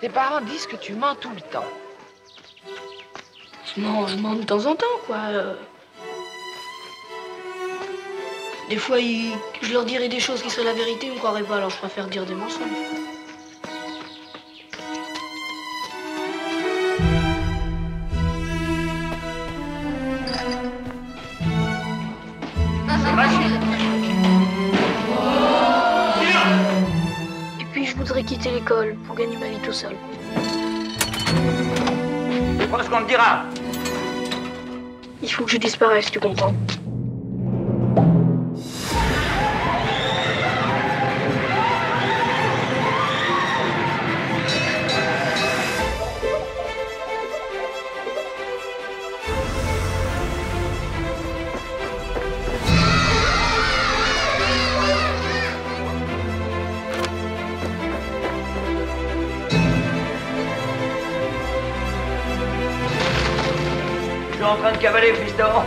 Tes parents disent que tu mens tout le temps. Non, je mens de temps en temps, quoi. Des fois, je leur dirais des choses qui seraient la vérité, ils me croiraient pas, alors je préfère dire des mensonges. Voudrais quitter l'école pour gagner ma vie tout seul. Tu ce qu'on te dira Il faut que je disparaisse, tu comprends en train de cavaler, fiston.